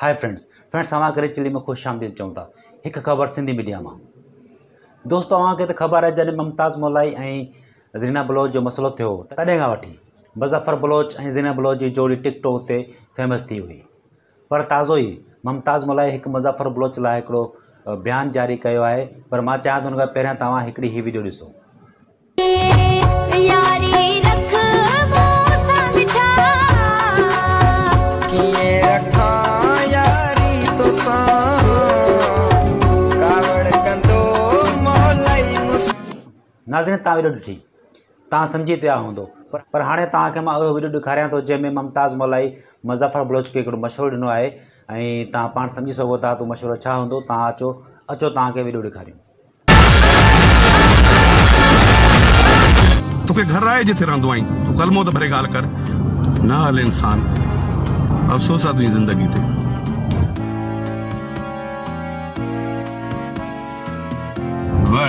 hi friends friends तव्हां करे chilli में खुश शाम थी था एक ख़बर सिंधी मीडिया में दोस्तों तव्हांखे त ख़बर है जैसे मुमताज मोलाई ऐं ज़ीना बलोच जो मसलो थो तद तॾहिं खां वठी बलोच ऐं ज़ीना बलोच की जोड़ी टिकटॉक ते फेमस थी हुई पर ताज़ो ही मुमताज मोलाई एक मुजफ्फर बलोच लाइ हिकिड़ो जारी किया है पर मां चाहियां थो पहिरियां तव्हां हिकिड़ी वीडियो ॾिसो नाज़रीन तुम वीडियो दिखी तव्हां सम्झी विया हूंदो पर पर हाणे तव्हांखे वीडियो ॾेखारियां थो जंहिंमें ममताज़ मौलाई मुज़फ़र बलोच खे हिकिड़ो मशवरो है आहे ऐं तव्हां पाण सम्झी तो मशवरो छा अचो अचो तव्हांखे वीडियो ॾेखारियूं घर आहे जिथे रहंदो आहीं तूं कलमो त भरे ॻाल्हि कर न हल इंसान अफ़सोस आहे तुंहिंजी ज़िंदगी ते वाह